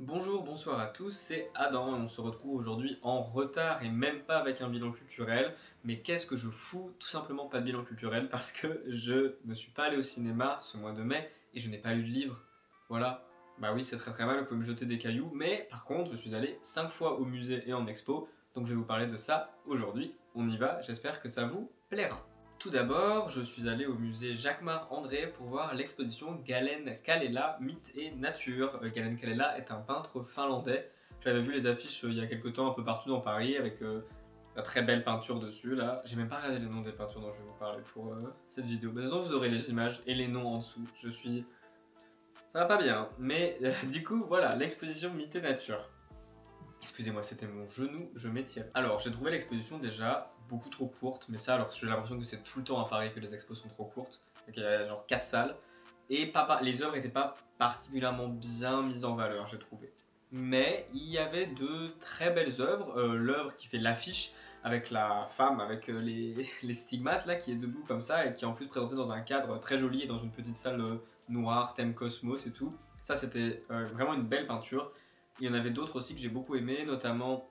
Bonjour, bonsoir à tous, c'est Adam et on se retrouve aujourd'hui en retard et même pas avec un bilan culturel. Mais qu'est-ce que je fous Tout simplement pas de bilan culturel parce que je ne suis pas allé au cinéma ce mois de mai et je n'ai pas lu de livre. Voilà. Bah oui, c'est très très mal, vous pouvez me jeter des cailloux, mais par contre, je suis allé 5 fois au musée et en expo, donc je vais vous parler de ça aujourd'hui. On y va, j'espère que ça vous plaira. Tout d'abord, je suis allé au musée Jacquemart André pour voir l'exposition Galen Kalela, Mythe et Nature. Euh, Galen Kalela est un peintre finlandais. J'avais vu les affiches euh, il y a quelques temps un peu partout dans Paris avec euh, la très belle peinture dessus là. J'ai même pas regardé les noms des peintures dont je vais vous parler pour cette vidéo. Mais vous aurez les images et les noms en dessous. Je suis. Ça va pas bien, mais du coup, voilà, l'exposition Mythe et Nature. Excusez-moi, c'était mon genou, je m'étire. Alors, j'ai trouvé l'exposition déjà beaucoup trop courte, mais ça, alors j'ai l'impression que c'est tout le temps à Paris que les expos sont trop courtes. Donc il y a genre 4 salles. Et les œuvres n'étaient pas particulièrement bien mises en valeur, j'ai trouvé. Mais il y avait de très belles œuvres. Euh, l'œuvre qui fait l'affiche avec la femme, avec euh, les, stigmates là, qui est debout comme ça et qui est en plus présentée dans un cadre très joli et dans une petite salle euh, noire, thème cosmos et tout. Ça, c'était vraiment une belle peinture. Il y en avait d'autres aussi que j'ai beaucoup aimé, notamment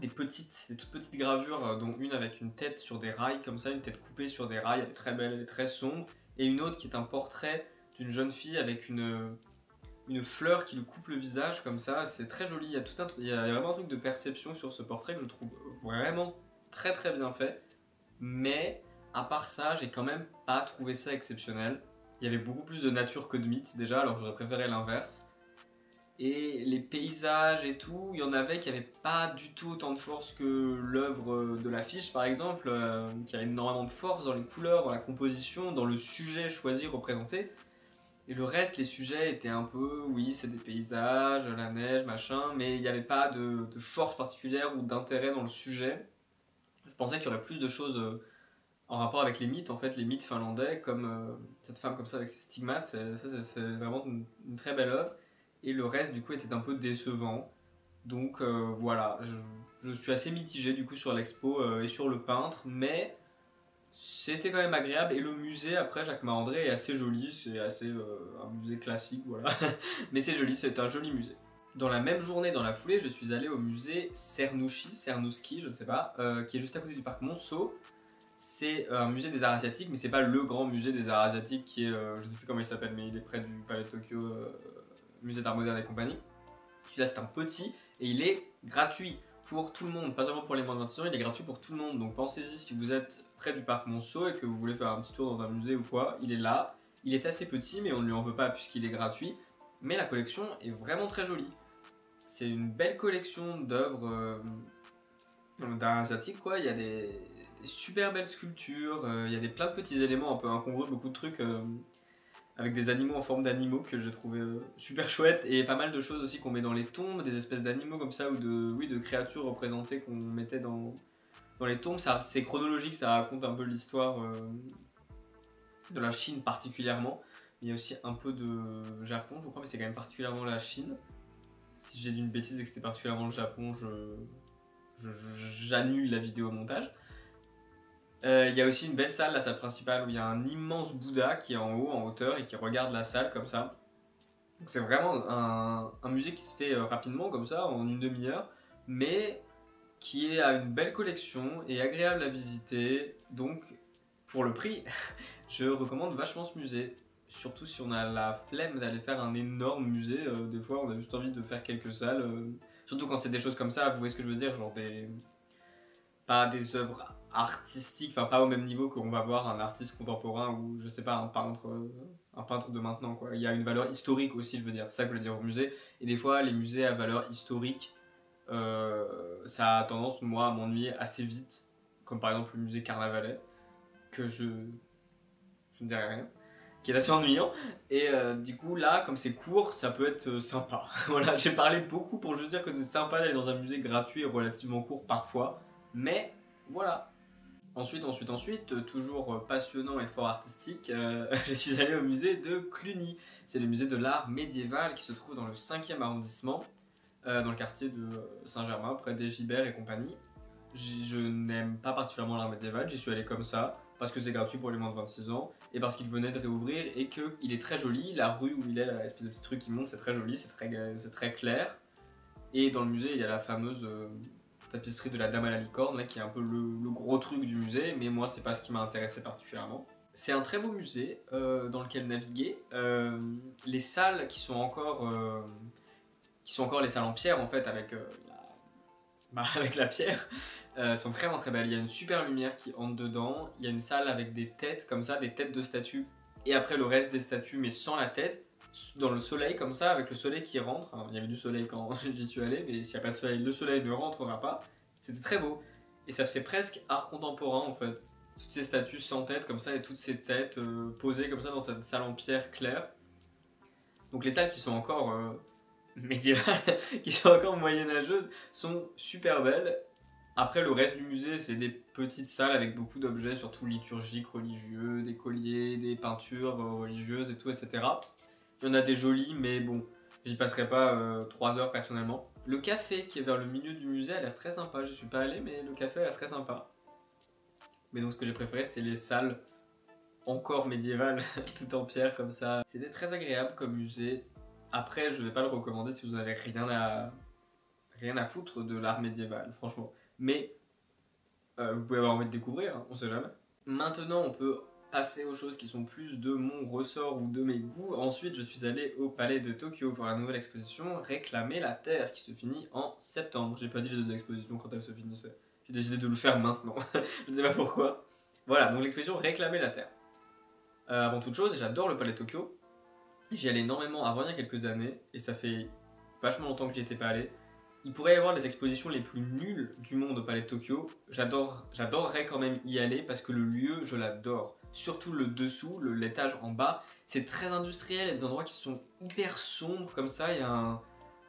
des petites, des toutes petites gravures, euh, dont une avec une tête sur des rails comme ça, une tête coupée sur des rails, elle est très belle, elle très sombre, et une autre qui est un portrait d'une jeune fille avec une, fleur qui lui coupe le visage comme ça, c'est très joli, il y, a tout un, vraiment un truc de perception sur ce portrait que je trouve vraiment très très bien fait, mais à part ça, j'ai quand même pas trouvé ça exceptionnel. Il y avait beaucoup plus de nature que de mythe déjà, alors j'aurais préféré l'inverse. Et les paysages et tout, il y en avait qui n'avaient pas du tout autant de force que l'œuvre de l'affiche par exemple, euh, qui a énormément de force dans les couleurs, dans la composition, dans le sujet choisi, représenté. Et le reste, les sujets étaient un peu, oui, c'est des paysages, la neige, machin, mais il n'y avait pas de, force particulière ou d'intérêt dans le sujet. Je pensais qu'il y aurait plus de choses euh, en rapport avec les mythes, en fait, les mythes finlandais, comme euh, cette femme comme ça avec ses stigmates, c'est vraiment une, une, très belle œuvre et le reste du coup était un peu décevant. Donc euh, voilà, je, suis assez mitigé du coup sur l'expo euh, et sur le peintre, mais c'était quand même agréable et le musée après Jacques Marandré est assez joli, c'est assez euh, un musée classique voilà, mais c'est joli, c'est un joli musée. Dans la même journée, dans la foulée, je suis allé au musée Cernouchi, Cernouski, je ne sais pas, qui est juste à côté du parc Monceau. C'est un musée des arts asiatiques, mais c'est pas le grand musée des arts asiatiques qui est, je ne sais plus comment il s'appelle, mais il est près du palais de Tokyo musée d'art moderne et compagnie. Celui-là, c'est un petit et il est gratuit pour tout le monde, pas seulement pour les moins de 26 ans, il est gratuit pour tout le monde. Donc pensez-y si vous êtes près du parc Monceau et que vous voulez faire un petit tour dans un musée ou quoi, il est là. Il est assez petit, mais on ne lui en veut pas puisqu'il est gratuit. Mais la collection est vraiment très jolie. C'est une belle collection d'œuvres euh, d'art asiatique, quoi. Il y a des, super belles sculptures, euh, il y a des, plein de petits éléments un peu incongrus, beaucoup de trucs. Euh, avec des animaux en forme d'animaux que je trouvais euh, super chouette et pas mal de choses aussi qu'on met dans les tombes, des espèces d'animaux comme ça ou de, oui, de créatures représentées qu'on mettait dans, dans les tombes. C'est chronologique, ça raconte un peu l'histoire euh, de la Chine particulièrement. Il y a aussi un peu de Japon, je crois, mais c'est quand même particulièrement la Chine. Si j'ai dit une bêtise et que c'était particulièrement le Japon, je j'annule la vidéo au montage. Euh, il y a aussi une belle salle, la salle principale, où il y a un immense Bouddha qui est en haut, en hauteur, et qui regarde la salle comme ça. C'est vraiment un, musée qui se fait euh, rapidement, comme ça, en une demi-heure, mais qui est à une belle collection et agréable à visiter. Donc, pour le prix, je recommande vachement ce musée. Surtout si on a la flemme d'aller faire un énorme musée. Euh, des fois, on a juste envie de faire quelques salles. surtout quand c'est des choses comme ça, vous voyez ce que je veux dire, genre des. Pas des œuvres artistique, enfin pas au même niveau qu'on va voir un artiste contemporain ou je sais pas un peintre, euh, un peintre de maintenant quoi. Il y a une valeur historique aussi, je veux dire, ça que je veux dire au musée. Et des fois, les musées à valeur historique, euh, ça a tendance moi à m'ennuyer assez vite, comme par exemple le musée Carnavalet, que je, je ne dirais rien, qui est assez ennuyant. Et euh, du coup là, comme c'est court, ça peut être sympa. voilà, j'ai parlé beaucoup pour juste dire que c'est sympa d'aller dans un musée gratuit et relativement court parfois, mais voilà, Ensuite, ensuite, ensuite, euh, toujours euh, passionnant et fort artistique, euh, je suis allé au musée de Cluny. C'est le musée de l'art médiéval qui se trouve dans le 5e arrondissement, dans le quartier de Saint-Germain, près des Gibert et compagnie. Je n'aime pas particulièrement l'art médiéval, j'y suis allé comme ça, parce que c'est gratuit pour les moins de 26 ans, et parce qu'il venait de réouvrir et qu'il est très joli. La rue où il est, l'espèce de petit truc qui monte, c'est très joli, c'est très, très clair. Et dans le musée, il y a la fameuse euh, tapisserie de la Dame à la licorne, qui est un peu le, gros truc du musée, mais moi, c'est pas ce qui m'a intéressé particulièrement. C'est un très beau musée euh, dans lequel naviguer. Euh, les salles qui sont encore, qui sont encore les salles en pierre, en fait, avec la bah, avec la pierre, euh, sont vraiment très belles. Il y a une super lumière qui entre dedans. Il y a une salle avec des têtes comme ça, des têtes de statues. Et après le reste des statues, mais sans la tête, dans le soleil comme ça, avec le soleil qui rentre. il y avait du soleil quand j'y suis allé, mais s'il n'y a pas de soleil, le soleil ne rentrera pas. C'était très beau. Et ça faisait presque art contemporain en fait. Toutes ces statues sans tête comme ça et toutes ces têtes euh, posées comme ça dans cette salle en pierre claire. Donc les salles qui sont encore euh, médiévales, qui sont encore moyenâgeuses, sont super belles. Après, le reste du musée, c'est des petites salles avec beaucoup d'objets, surtout liturgiques, religieux, des colliers, des peintures euh, religieuses et tout, etc. Il y en a des jolies, mais bon, j'y passerai pas 3 euh, heures personnellement. Le café qui est vers le milieu du musée a l'air très sympa. Je suis pas allé, mais le café a l'air très sympa. Mais donc, ce que j'ai préféré, c'est les salles encore médiévales, tout en pierre comme ça. C'était très agréable comme musée. Après, je vais pas le recommander si vous avez rien à, rien à foutre de l'art médiéval, franchement. Mais euh, vous pouvez avoir envie de découvrir, hein, on sait jamais. Maintenant, on peut passer aux choses qui sont plus de mon ressort ou de mes goûts. Ensuite, je suis allé au palais de Tokyo pour la nouvelle exposition Réclamer la Terre qui se finit en septembre. J'ai pas dit les deux quand elle se finissait. J'ai décidé de le faire maintenant. je ne sais pas pourquoi. Voilà, donc l'exposition Réclamer la Terre. Euh, avant toute chose, j'adore le palais de Tokyo. J'y allais énormément avant il y a quelques années, et ça fait vachement longtemps que j'y étais pas allé. Il pourrait y avoir les expositions les plus nulles du monde au Palais de Tokyo. J'adore, j'adorerais quand même y aller parce que le lieu, je l'adore. Surtout le dessous, l'étage en bas, c'est très industriel. Il y a des endroits qui sont hyper sombres comme ça. Il y a un,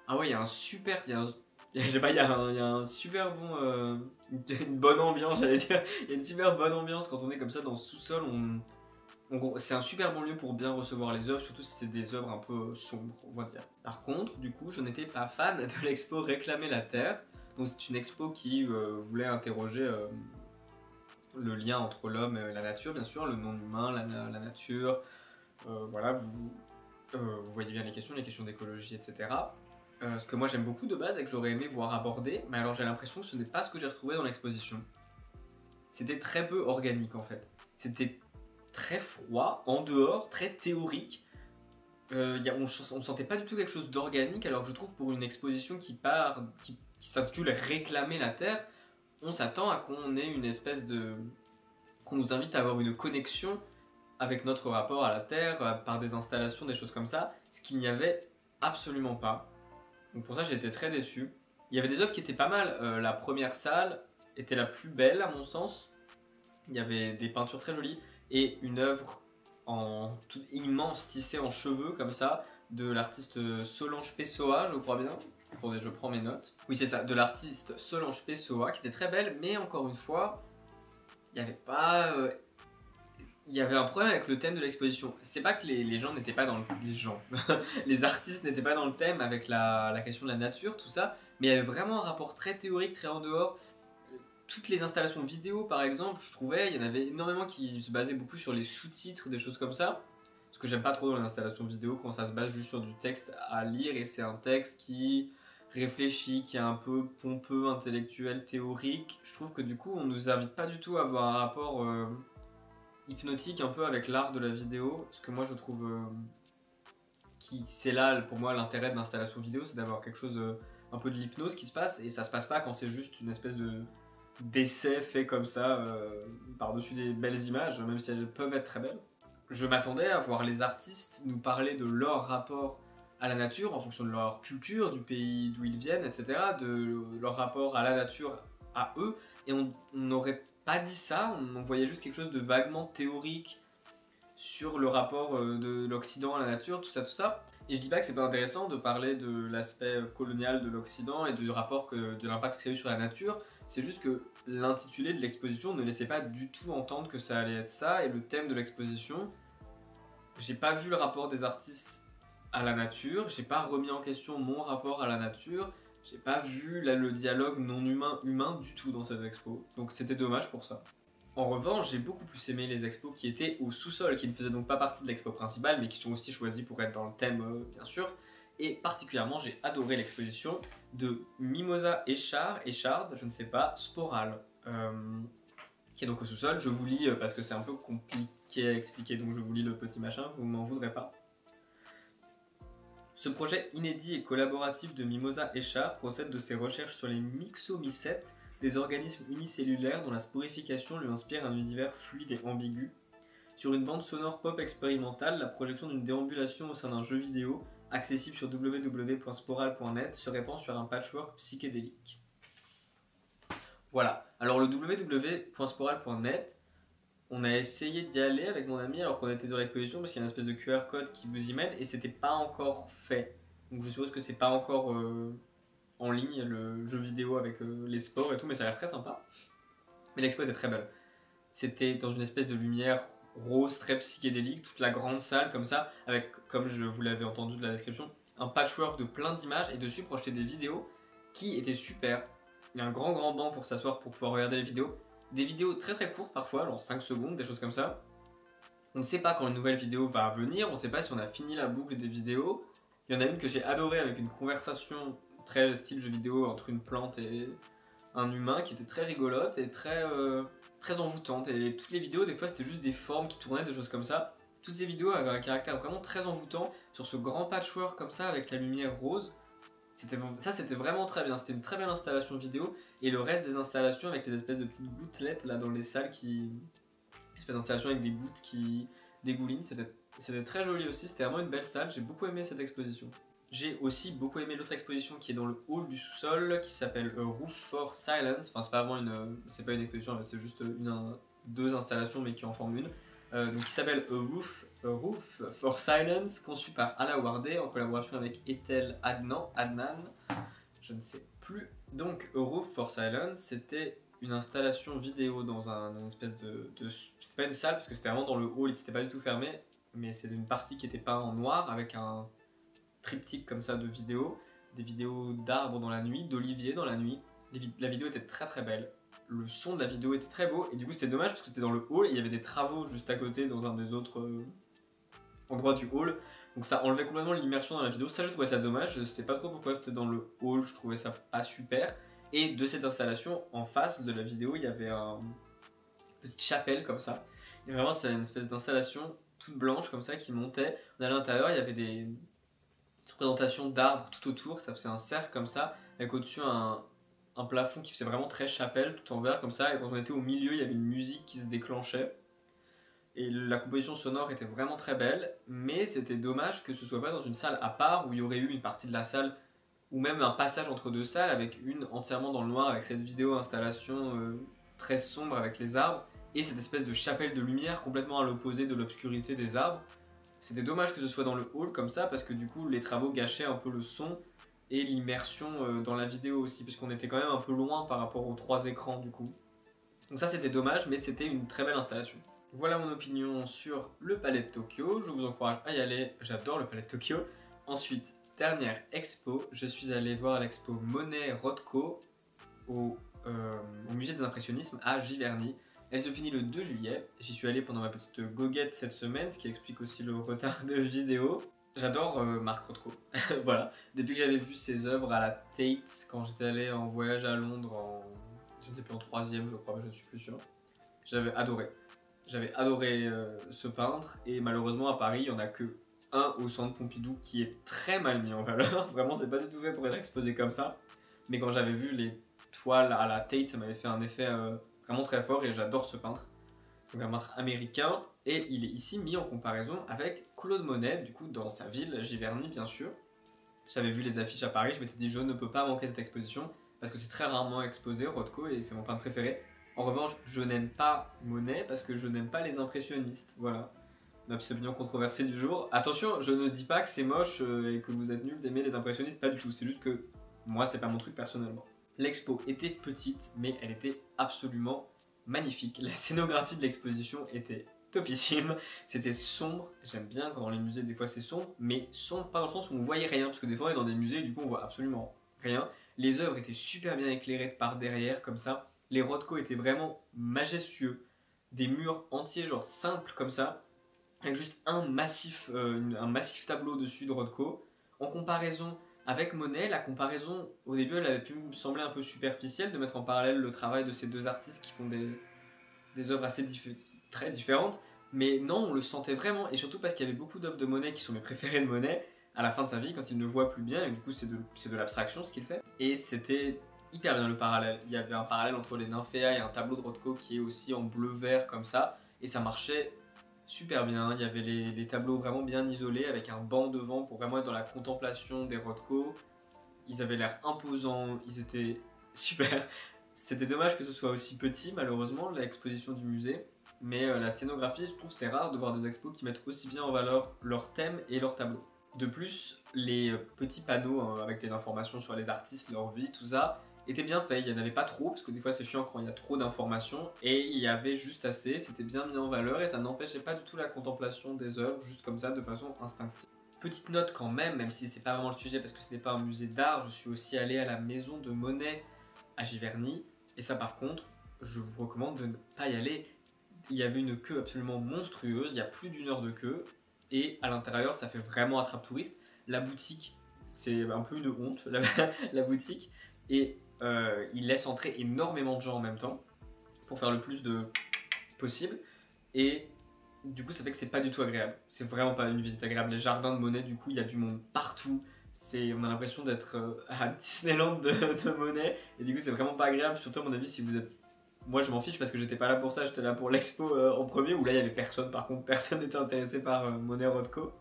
ah ouais, il y a un super, il y a il y a un, super bon, euh, une bonne ambiance, j'allais dire. Il y a une super bonne ambiance quand on est comme ça dans le sous-sol. On, c'est un super bon lieu pour bien recevoir les œuvres, surtout si c'est des œuvres un peu sombres, on va dire. Par contre, du coup, je n'étais pas fan de l'expo Réclamer la Terre. Donc c'est une expo qui euh, voulait interroger euh, le lien entre l'homme et la nature, bien sûr, le non-humain, la, nature. Euh, voilà, vous, vous voyez bien les questions, les questions d'écologie, etc. ce que moi j'aime beaucoup de base et que j'aurais aimé voir aborder, mais alors j'ai l'impression que ce n'est pas ce que j'ai retrouvé dans l'exposition. C'était très peu organique en fait. C'était très froid, en dehors, très théorique. Euh, on ne sentait pas du tout quelque chose d'organique, alors que je trouve pour une exposition qui part, qui, s'intitule Réclamer la Terre, on s'attend à qu'on ait une espèce de. qu'on nous invite à avoir une connexion avec notre rapport à la Terre, euh, par des installations, des choses comme ça, ce qu'il n'y avait absolument pas. Donc pour ça, j'étais très déçu. Il y avait des œuvres qui étaient pas mal. Euh, la première salle était la plus belle, à mon sens. Il y avait des peintures très jolies et une œuvre immense tissée en cheveux comme ça de l'artiste Solange Pessoa, je crois bien. Attendez, je prends mes notes. Oui, c'est ça, de l'artiste Solange Pessoa qui était très belle, mais encore une fois, il n'y avait pas. Euh, il y avait un problème avec le thème de l'exposition. C'est pas que les, gens n'étaient pas dans le. Les gens. les artistes n'étaient pas dans le thème avec la, la question de la nature, tout ça, mais il y avait vraiment un rapport très théorique, très en dehors toutes les installations vidéo, par exemple, je trouvais, il y en avait énormément qui se basaient beaucoup sur les sous-titres, des choses comme ça. Ce que j'aime pas trop dans les installations vidéo, quand ça se base juste sur du texte à lire, et c'est un texte qui réfléchit, qui est un peu pompeux, intellectuel, théorique. Je trouve que du coup, on nous invite pas du tout à avoir un rapport euh, hypnotique un peu avec l'art de la vidéo, ce que moi je trouve euh, qui c'est là pour moi l'intérêt de l'installation vidéo, c'est d'avoir quelque chose euh, un peu de l'hypnose qui se passe et ça se passe pas quand c'est juste une espèce de d'essais faits comme ça euh, par-dessus des belles images, même si elles peuvent être très belles. Je m'attendais à voir les artistes nous parler de leur rapport à la nature en fonction de leur culture, du pays d'où ils viennent, etc., de leur rapport à la nature à eux, et on n'aurait pas dit ça, on voyait juste quelque chose de vaguement théorique sur le rapport euh, de l'Occident à la nature, tout ça, tout ça. Et je dis pas que c'est pas intéressant de parler de l'aspect colonial de l'Occident et du rapport que, de l'impact que ça a eu sur la nature, c'est juste que l'intitulé de l'exposition ne laissait pas du tout entendre que ça allait être ça. Et le thème de l'exposition, j'ai pas vu le rapport des artistes à la nature, j'ai pas remis en question mon rapport à la nature, j'ai pas vu le dialogue non humain humain du tout dans cette expo. Donc c'était dommage pour ça. En revanche, j'ai beaucoup plus aimé les expos qui étaient au sous-sol, qui ne faisaient donc pas partie de l'expo principale, mais qui sont aussi choisis pour être dans le thème, euh, bien sûr. Et particulièrement, j'ai adoré l'exposition de Mimosa Echard, Echard, je ne sais pas, Sporal, euh, qui est donc au sous-sol. Je vous lis euh, parce que c'est un peu compliqué à expliquer, donc je vous lis le petit machin, vous m'en voudrez pas. Ce projet inédit et collaboratif de Mimosa Echard procède de ses recherches sur les myxomycètes, des organismes unicellulaires dont la sporification lui inspire un univers fluide et ambigu. Sur une bande sonore pop expérimentale, la projection d'une déambulation au sein d'un jeu vidéo, accessible sur www.sporal.net, se répand sur un patchwork psychédélique. Voilà, alors le www.sporal.net, on a essayé d'y aller avec mon ami alors qu'on était dans l'exposition parce qu'il y a une espèce de QR code qui vous y mène et c'était pas encore fait. Donc je suppose que c'est pas encore euh, en ligne, le jeu vidéo avec euh, les sports et tout, mais ça a l'air très sympa. Mais l'expo était très belle. C'était dans une espèce de lumière rose très psychédélique, toute la grande salle comme ça, avec, comme je vous l'avais entendu de la description, un patchwork de plein d'images et dessus projeter des vidéos qui étaient super. Il y a un grand grand banc pour s'asseoir pour pouvoir regarder les vidéos. Des vidéos très très courtes parfois, genre 5 secondes, des choses comme ça. On ne sait pas quand une nouvelle vidéo va venir, on ne sait pas si on a fini la boucle des vidéos. Il y en a une que j'ai adorée avec une conversation très style jeu vidéo entre une plante et un humain qui était très rigolote et très, euh, très envoûtante. Et toutes les vidéos, des fois, c'était juste des formes qui tournaient, des choses comme ça. Toutes ces vidéos avaient un caractère vraiment très envoûtant sur ce grand patchwork comme ça avec la lumière rose. Ça, c'était vraiment très bien. C'était une très belle installation vidéo. Et le reste des installations avec les espèces de petites gouttelettes là dans les salles qui. Espèce d'installation avec des gouttes qui dégoulinent. C'était très joli aussi. C'était vraiment une belle salle. J'ai beaucoup aimé cette exposition. J'ai aussi beaucoup aimé l'autre exposition qui est dans le hall du sous-sol, qui s'appelle euh, Roof for Silence. Enfin, c'est pas vraiment une, c'est pas une exposition, c'est juste deux installations, mais qui en forment une. Euh, donc, qui s'appelle Roof, Roof for Silence, conçu par Ala Wardé en collaboration avec Ethel Adnan, Adnan, je ne sais plus. Donc, Roof for Silence, c'était une installation vidéo dans un, espèce de, de c'était pas une salle parce que c'était vraiment dans le hall, c'était pas du tout fermé, mais c'est une partie qui était peinte en noir avec un triptyque comme ça de vidéos, des vidéos d'arbres dans la nuit, d'oliviers dans la nuit. La vidéo était très très belle. Le son de la vidéo était très beau et du coup c'était dommage parce que c'était dans le hall et il y avait des travaux juste à côté dans un des autres euh, endroits du hall. Donc ça enlevait complètement l'immersion dans la vidéo. Ça je trouvais ça dommage. Je sais pas trop pourquoi c'était dans le hall. Je trouvais ça pas super. Et de cette installation, en face de la vidéo, il y avait une petite chapelle comme ça. Et vraiment c'est une espèce d'installation toute blanche comme ça qui montait. À l'intérieur il y avait des, représentation d'arbres tout autour, ça faisait un cercle comme ça, avec au-dessus un, un, plafond qui faisait vraiment très chapelle, tout en vert comme ça, et quand on était au milieu, il y avait une musique qui se déclenchait. Et la composition sonore était vraiment très belle, mais c'était dommage que ce soit pas dans une salle à part où il y aurait eu une partie de la salle ou même un passage entre deux salles avec une entièrement dans le noir avec cette vidéo installation euh, très sombre avec les arbres et cette espèce de chapelle de lumière complètement à l'opposé de l'obscurité des arbres. C'était dommage que ce soit dans le hall comme ça parce que du coup les travaux gâchaient un peu le son et l'immersion euh, dans la vidéo aussi puisqu'on était quand même un peu loin par rapport aux trois écrans du coup. Donc ça c'était dommage mais c'était une très belle installation. Voilà mon opinion sur le Palais de Tokyo, je vous encourage à y aller, j'adore le Palais de Tokyo. Ensuite, dernière expo, je suis allé voir l'expo Monet Rothko au, euh, au musée des impressionnismes à Giverny. Elle se finit le 2 juillet. J'y suis allé pendant ma petite goguette cette semaine, ce qui explique aussi le retard de vidéo. J'adore euh, Marc Rothko. voilà. Depuis que j'avais vu ses œuvres à la Tate quand j'étais allé en voyage à Londres. Je ne sais plus en troisième, je crois, mais je ne suis plus sûr. J'avais adoré. J'avais adoré euh, ce peintre et malheureusement à Paris, il n'y en a que un au centre Pompidou qui est très mal mis en valeur. Vraiment, c'est pas du tout fait pour être exposé comme ça. Mais quand j'avais vu les toiles à la Tate, ça m'avait fait un effet. Euh, très fort et j'adore ce peintre. Donc un peintre américain et il est ici mis en comparaison avec Claude Monet, du coup dans sa ville, Giverny bien sûr. J'avais vu les affiches à Paris, je m'étais dit je ne peux pas manquer cette exposition parce que c'est très rarement exposé, Rothko, et c'est mon peintre préféré. En revanche, je n'aime pas Monet parce que je n'aime pas les impressionnistes. Voilà, ma petite opinion controversée du jour. Attention, je ne dis pas que c'est moche euh, et que vous êtes nul d'aimer les impressionnistes, pas du tout. C'est juste que moi, c'est pas mon truc personnellement. L'expo était petite, mais elle était absolument magnifique. La scénographie de l'exposition était topissime. C'était sombre. J'aime bien quand les musées, des fois c'est sombre, mais sombre pas dans le sens où on voyait rien, parce que des fois on est dans des musées, du coup on voit absolument rien. Les œuvres étaient super bien éclairées par derrière, comme ça. Les Rothko étaient vraiment majestueux. des murs entiers, genre simples comme ça, avec juste un massif, euh, un massif tableau dessus de Rothko. En comparaison avec Monet, la comparaison, au début, elle avait pu me sembler un peu superficielle de mettre en parallèle le travail de ces deux artistes qui font des, œuvres assez très différentes. Mais non, on le sentait vraiment, et surtout parce qu'il y avait beaucoup d'œuvres de Monet qui sont mes préférées de Monet à la fin de sa vie, quand il ne voit plus bien, et du coup c'est de, de l'abstraction ce qu'il fait. Et c'était hyper bien le parallèle. Il y avait un parallèle entre les nymphéas et un tableau de Rothko qui est aussi en bleu-vert comme ça, et ça marchait super bien. Il y avait les, tableaux vraiment bien isolés avec un banc devant pour vraiment être dans la contemplation des Rothko. Ils avaient l'air imposants, ils étaient super. C'était dommage que ce soit aussi petit, malheureusement, l'exposition du musée. Mais euh, la scénographie, je trouve c'est rare de voir des expos qui mettent aussi bien en valeur leur thème et leur tableau. De plus, les petits panneaux hein, avec les informations sur les artistes, leur vie, tout ça, était bien fait. Il n'y en avait pas trop, parce que des fois c'est chiant quand il y a trop d'informations. Et il y avait juste assez, c'était bien mis en valeur et ça n'empêchait pas du tout la contemplation des œuvres, juste comme ça, de façon instinctive. Petite note quand même, même si c'est pas vraiment le sujet parce que ce n'est pas un musée d'art, je suis aussi allé à la maison de Monet à Giverny. Et ça par contre, je vous recommande de ne pas y aller. Il y avait une queue absolument monstrueuse, il y a plus d'une heure de queue. Et à l'intérieur, ça fait vraiment attrape touriste. La boutique, c'est un peu une honte, la boutique. Et euh, il laisse entrer énormément de gens en même temps pour faire le plus de possible. Et du coup, ça fait que c'est pas du tout agréable. C'est vraiment pas une visite agréable. Les jardins de Monet, du coup, il y a du monde partout. C'est, on a l'impression d'être euh, à Disneyland de, de Monet. Et du coup, c'est vraiment pas agréable. Surtout, à mon avis, si vous êtes. Moi, je m'en fiche parce que j'étais pas là pour ça. J'étais là pour l'expo euh, en premier où là, il y avait personne. Par contre, personne n'était intéressé par Monet Rothko.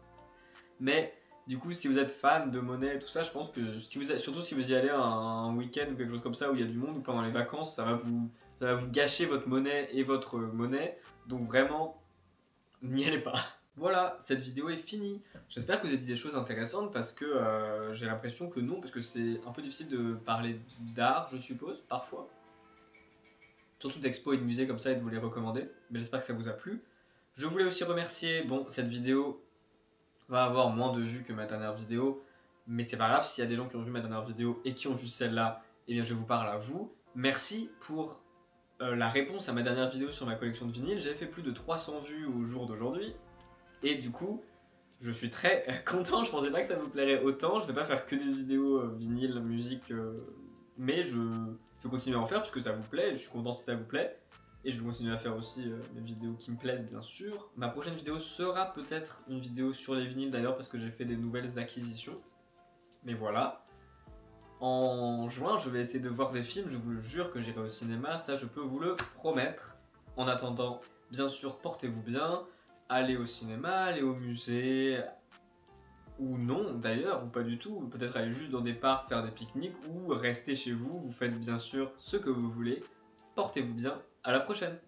Mais du coup, si vous êtes fan de monnaie et tout ça, je pense que si vous, surtout si vous y allez un, week-end ou quelque chose comme ça où il y a du monde ou pendant les vacances, ça va vous, va vous gâcher votre monnaie et votre monnaie. Donc vraiment, n'y allez pas. Voilà, cette vidéo est finie. J'espère que vous avez dit des choses intéressantes parce que euh, j'ai l'impression que non, parce que c'est un peu difficile de parler d'art, je suppose, parfois. Surtout d'expo et de musées comme ça et de vous les recommander. Mais j'espère que ça vous a plu. Je voulais aussi remercier, bon, cette vidéo va avoir moins de vues que ma dernière vidéo. Mais c'est pas grave, s'il y a des gens qui ont vu ma dernière vidéo et qui ont vu celle-là, eh bien je vous parle à vous. Merci pour euh, la réponse à ma dernière vidéo sur ma collection de vinyles. J'avais fait plus de 300 vues au jour d'aujourd'hui. Et du coup, je suis très content. Je pensais pas que ça vous plairait autant. Je vais pas faire que des vidéos euh, vinyles, musique. Euh, mais je vais continuer à en faire parce que ça vous plaît. Je suis content si ça vous plaît. Et je vais continuer à faire aussi euh, vidéos qui me plaisent, bien sûr. Ma prochaine vidéo sera peut-être une vidéo sur les vinyles d'ailleurs, parce que j'ai fait des nouvelles acquisitions. Mais voilà. En juin, je vais essayer de voir des films. Je vous jure que j'irai au cinéma. Ça, je peux vous le promettre. En attendant, bien sûr, portez-vous bien. Allez au cinéma, allez au musée. Ou non, d'ailleurs, ou pas du tout. Peut-être aller juste dans des parcs faire des pique-niques. Ou rester chez vous. Vous faites bien sûr ce que vous voulez. Portez-vous bien à la prochaine